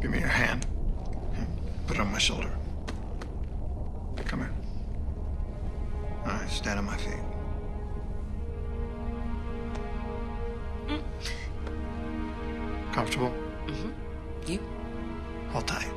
Give me your hand. Put it on my shoulder. Come here. All right, stand on my feet. Mm. Comfortable? Mm-hmm. You? Hold tight.